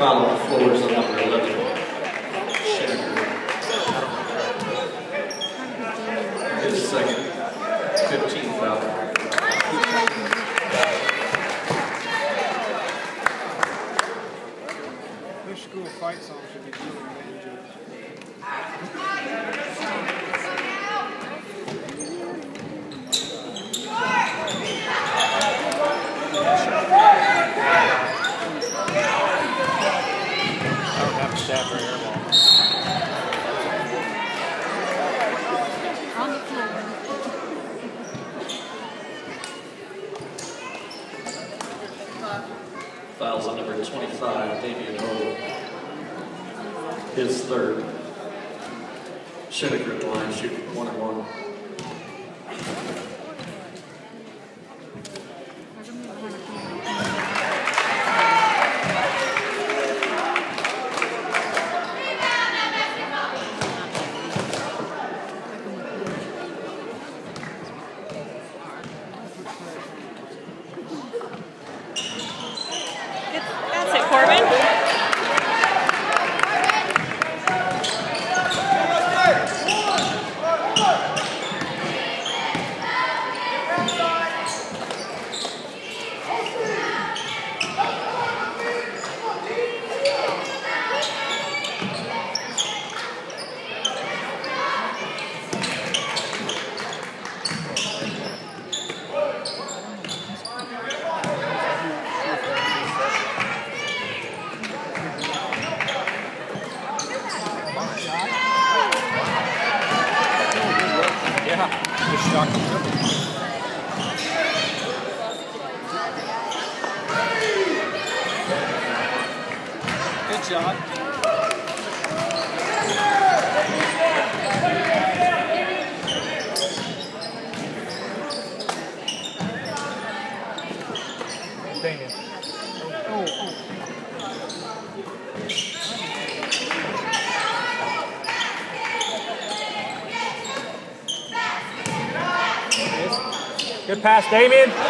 Foul on the floors on number 11. Shinnicker. His second, 15 foul. School fight song should be doing. I don't have a stab or airball. On the floor. Fouls on number 25, Damian Ho. His third. At line shooting one and one. Good job. Damien. Good pass, Damien.